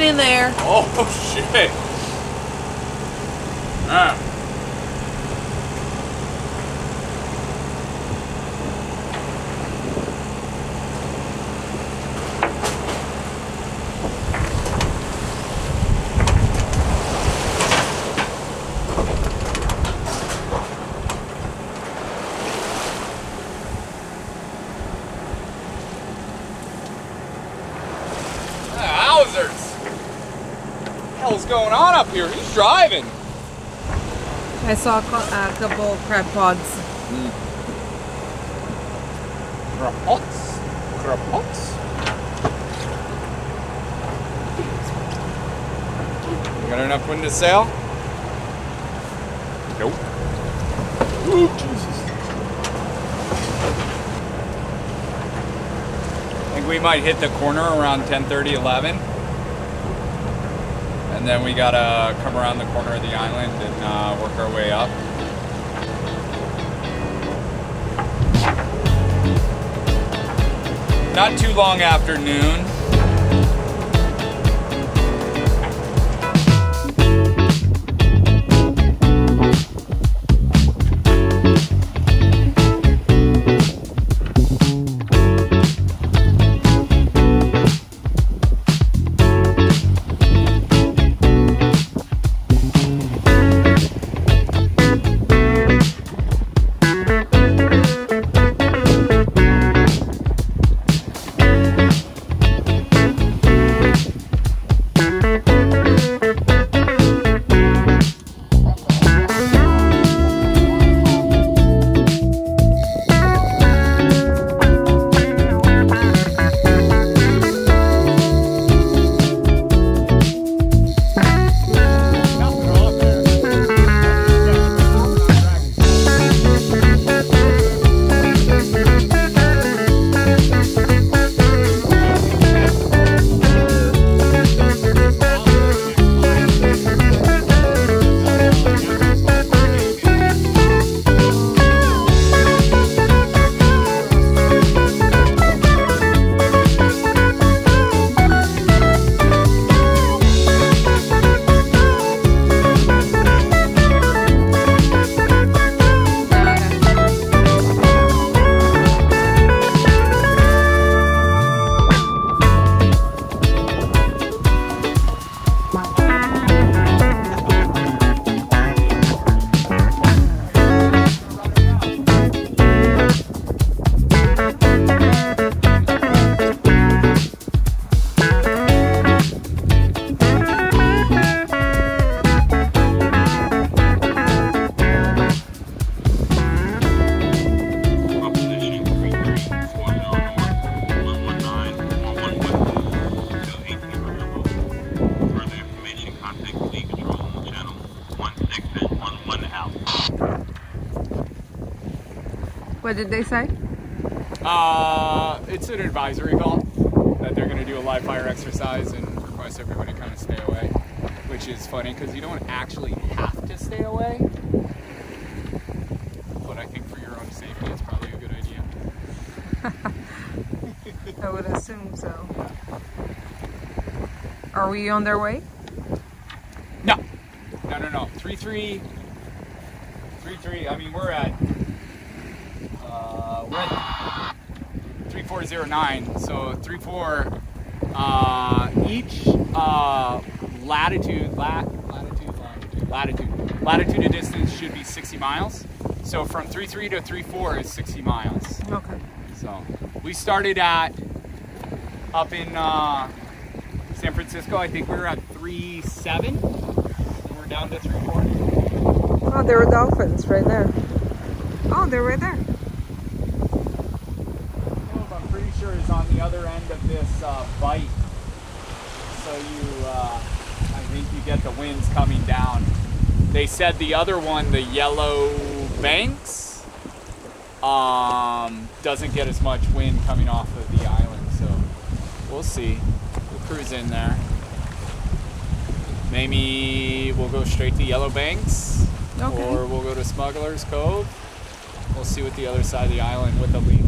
In there. Oh shit. Ah, Howzers! What the hell's going on up here? Who's driving? I saw a a uh, couple crab pods. Hmm. Crapots? Crapots? You got enough wind to sail? Nope. Ooh, Jesus. I think we might hit the corner around 10:30, 11. And then we gotta come around the corner of the island and uh, work our way up. Not too long after noon. What did they say? Uh, it's an advisory call that they're going to do a live fire exercise and request everybody kind of stay away, which is funny because you don't actually have to stay away. But I think for your own safety, it's probably a good idea. I would assume so. Are we on their way? No, no, no, no. Three three, three three. I mean, we're at we're at three four zero nine. So three four. Uh, each uh, latitude, lat, latitude, longitude, latitude, latitude and distance should be sixty miles. So from three three to three four is sixty miles. Okay. So we started at up in uh, San Francisco. I think we were at three seven. And we're down to three four. Oh, there are dolphins right there. Oh, they're right there. I'm pretty sure is on the other end of this uh, bight. So you, uh, I think you get the winds coming down. They said the other one, the yellow banks, um, doesn't get as much wind coming off of the island. So we'll see. We'll cruise in there. Maybe we'll go straight to Yellow Banks, Okay. or we'll go to Smuggler's Cove. We'll see what the other side of the island, what the lee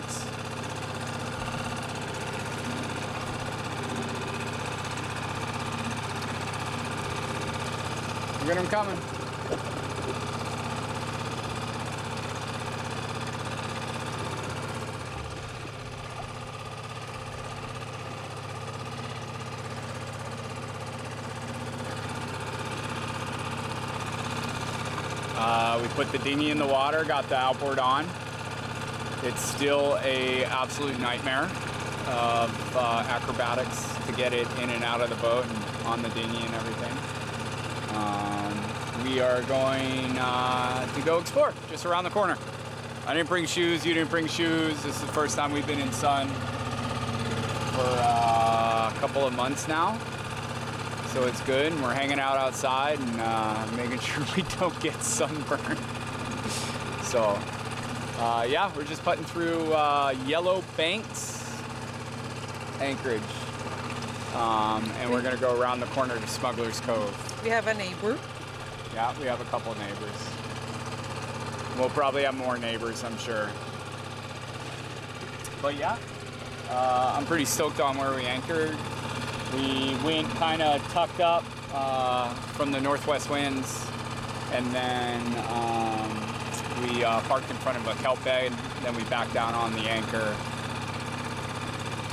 parts. Them coming. Uh, we put the dinghy in the water, got the outboard on. It's still a absolute nightmare of uh, acrobatics to get it in and out of the boat and on the dinghy and everything. Um, we are going uh, to go explore just around the corner. I didn't bring shoes, you didn't bring shoes. This is the first time we've been in sun for uh, a couple of months now. So it's good, and we're hanging out outside and uh, making sure we don't get sunburned. so, uh, yeah, we're just putting through uh, Yellow Banks, Anchorage. Um, and we're gonna go around the corner to Smuggler's Cove. We have a neighbor. Yeah, we have a couple neighbors. We'll probably have more neighbors, I'm sure. But yeah, uh, I'm pretty stoked on where we anchored. We went kind of tucked up uh, from the northwest winds, and then um, we uh, parked in front of a kelp bed. Then we backed down on the anchor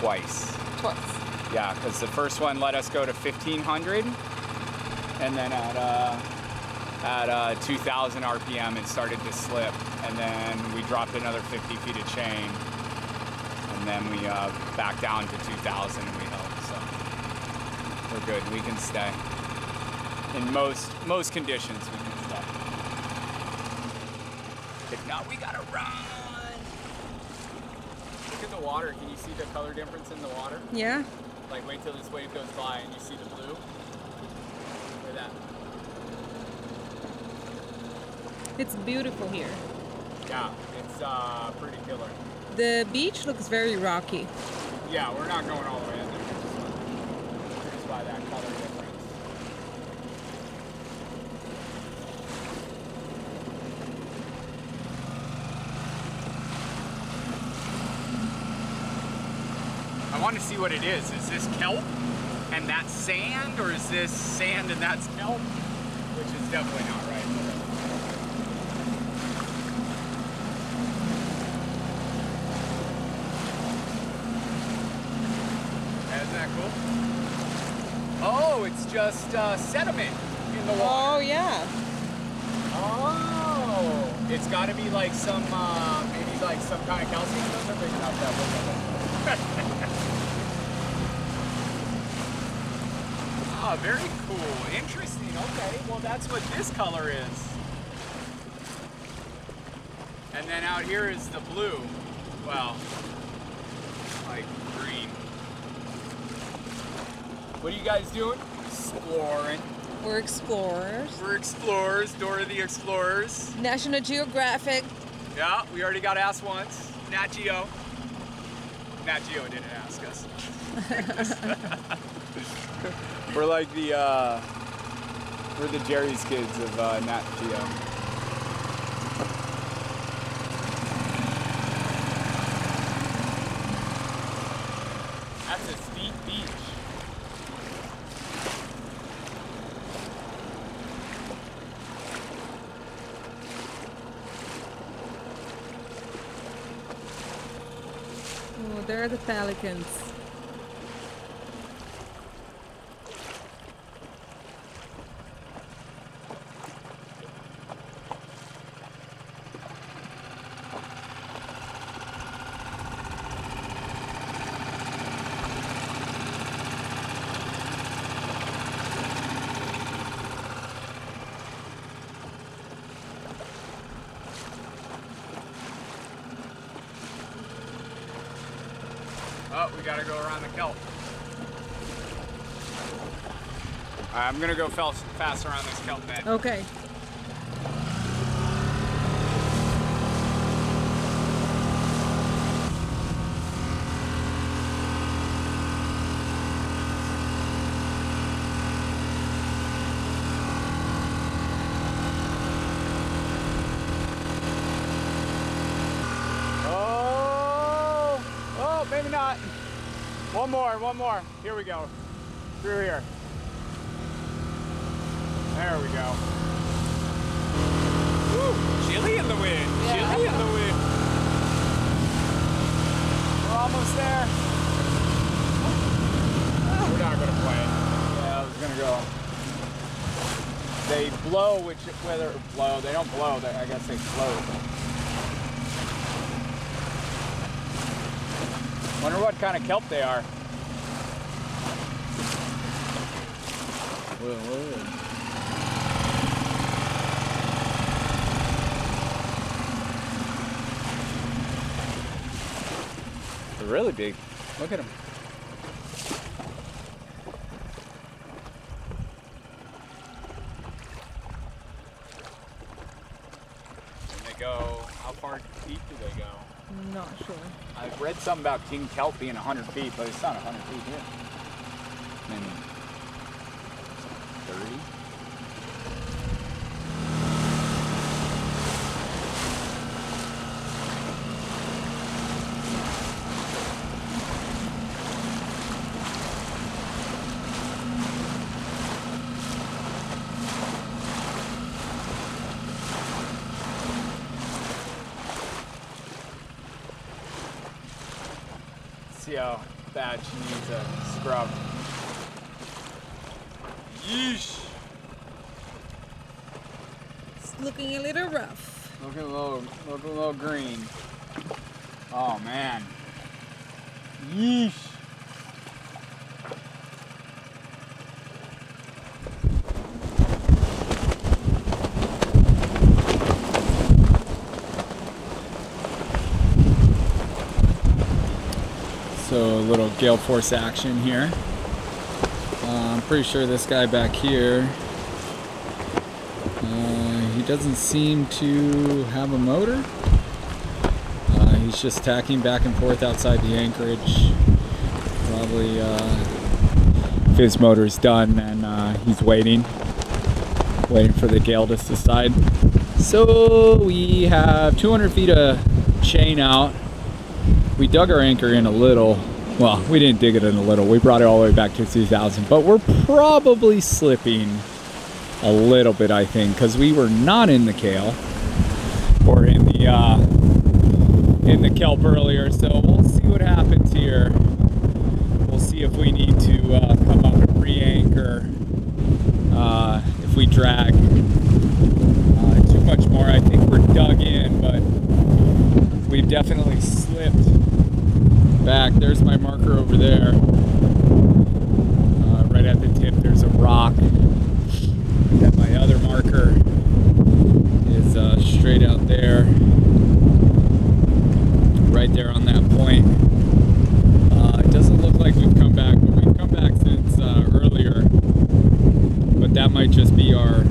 twice. Twice. Yeah, because the first one let us go to 1500, and then at uh, at uh, 2000 RPM it started to slip, and then we dropped another 50 feet of chain, and then we uh, backed down to 2000 and we held. So we're good. We can stay. In most most conditions, we can stay. If not, we gotta run. Look at the water. Can you see the color difference in the water? Yeah. Like wait till this wave goes by and you see the blue. Look at that. It's beautiful here. Yeah, it's uh, pretty killer. The beach looks very rocky. Yeah, we're not going all the way in there. Just, just by that color difference. I want to see what it is. Is this kelp and that's sand, or is this sand and that's kelp? Which is definitely not right. Isn't that cool? Oh, it's just uh, sediment in the water. Oh yeah. Oh, it's got to be like some, uh, maybe like some kind of calcium filter picking up that way. Ah, very cool. Interesting. Okay, well that's what this color is. And then out here is the blue. Well, like green. What are you guys doing? Exploring. We're explorers. We're explorers, Dora the Explorers. National Geographic. Yeah, we already got asked once. Nat Geo. Nat Geo didn't ask us. we're like the uh, we're the Jerry's kids of uh, Nat Geo. That's a steep beach. There are the pelicans. Oh, we gotta go around the kelp. Alright, I'm gonna go fel- fast around this kelp bed. Okay. Oh, oh, maybe not. One more, one more. Here we go. Through here. There we go. Woo, chilly in the wind. Yeah. Chilly in the wind. We're almost there. We're not gonna play. Yeah, I was gonna go. They blow, which whether blow, they don't blow. They, I guess they float. Wonder what kind of kelp they are. They're really big. Look at them. And they go, how far deep do they go? Not sure. I've read something about king kelp being 100 feet, but it's not 100 feet here. Maybe 30? See how bad she needs a scrub. Yeesh. It's looking a little rough. Looking a little, looking a little green. Oh man. Yeesh. So a little gale force action here. Uh, I'm pretty sure this guy back here uh, he doesn't seem to have a motor. Uh, he's just tacking back and forth outside the anchorage. Probably uh, if his motor's done, then uh, he's waiting, waiting for the gale to subside. So we have 200 feet of chain out. We dug our anchor in a little. Well, we didn't dig it in a little. We brought it all the way back to 2000, but we're probably slipping a little bit, I think, because we were not in the kale or in the uh, in the kelp earlier. So we'll see what happens here. We'll see if we need to uh, come up and re-anchor uh, if we drag uh, too much more. I think we're dug in, but we've definitely slipped back. There's my marker over there. Uh, right at the tip, there's a rock. And my other marker is uh, straight out there, right there on that point. Uh, it doesn't look like we've come back, but we've come back since uh, earlier. But that might just be our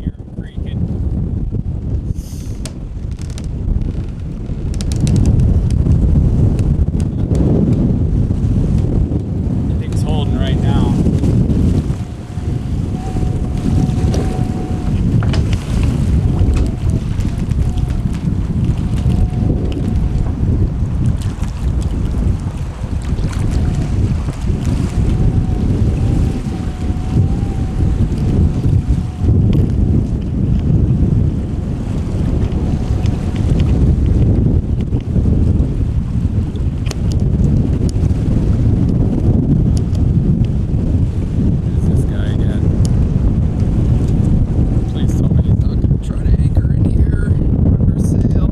Hear 'em creaking. I think it's holding right now. There's this guy again. Please tell me he's not gonna try to anchor in here or sail.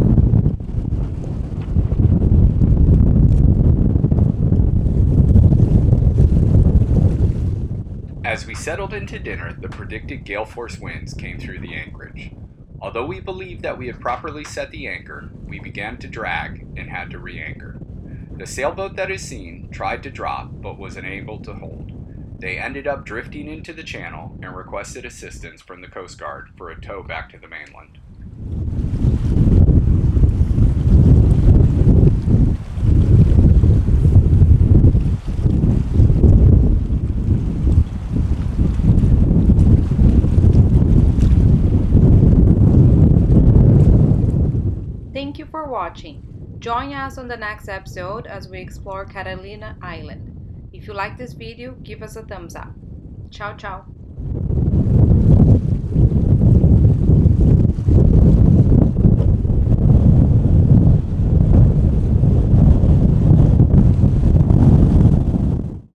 As we settled into dinner, the predicted gale force winds came through the anchorage. Although we believed that we had properly set the anchor, we began to drag and had to re anchor. The sailboat that is seen tried to drop but was unable to hold. They ended up drifting into the channel and requested assistance from the Coast Guard for a tow back to the mainland. Thank you for watching. Join us on the next episode as we explore Catalina Island. If you like this video, give us a thumbs up. Ciao, ciao.